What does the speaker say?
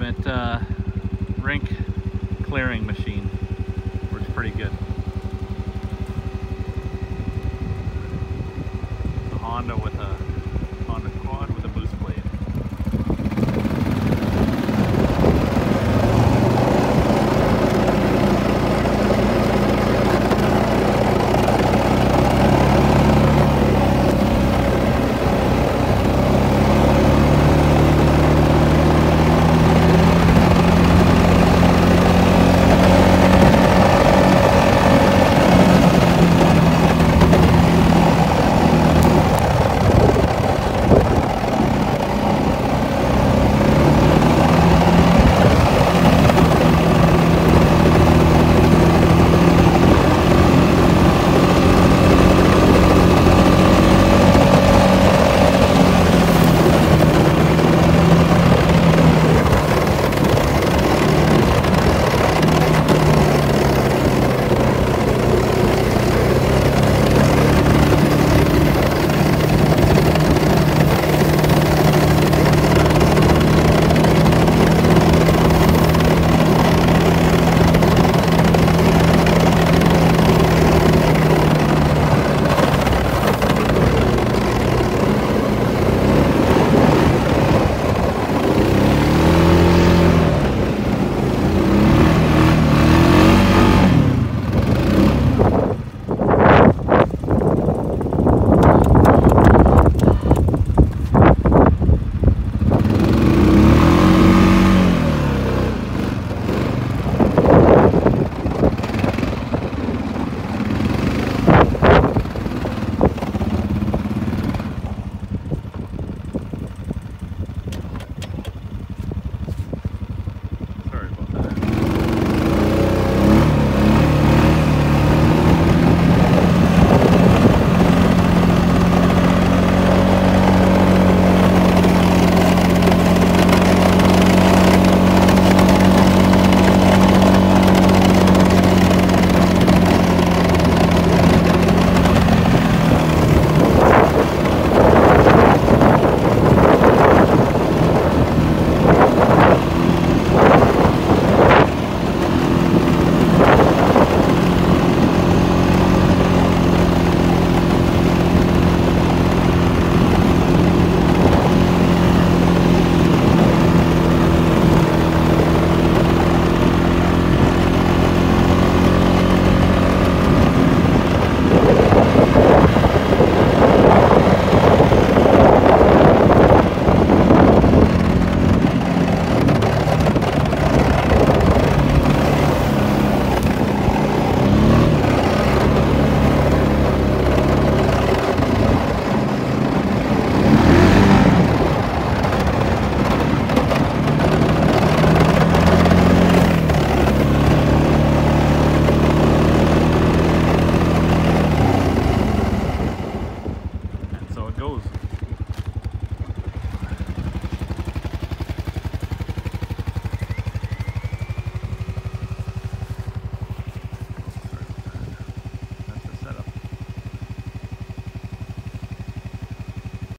ultimate uh, rink clearing machine. Works pretty good. The Honda with